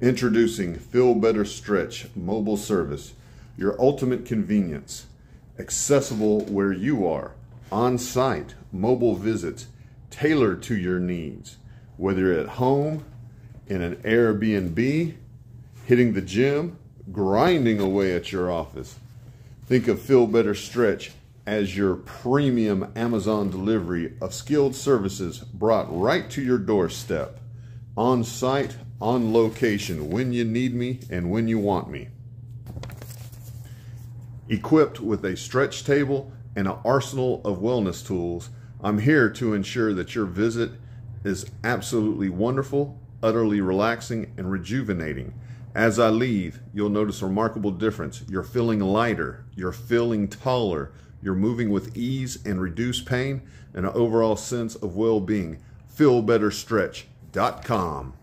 Introducing Feel Better Stretch Mobile Service, your ultimate convenience. Accessible where you are, on site, mobile visits, tailored to your needs. Whether at home, in an Airbnb, hitting the gym, grinding away at your office. Think of Feel Better Stretch as your premium Amazon delivery of skilled services brought right to your doorstep, on site, on location, when you need me and when you want me. Equipped with a stretch table and an arsenal of wellness tools, I'm here to ensure that your visit is absolutely wonderful, utterly relaxing, and rejuvenating. As I leave, you'll notice a remarkable difference. You're feeling lighter, you're feeling taller, you're moving with ease and reduced pain, and an overall sense of well being. FeelBetterStretch.com.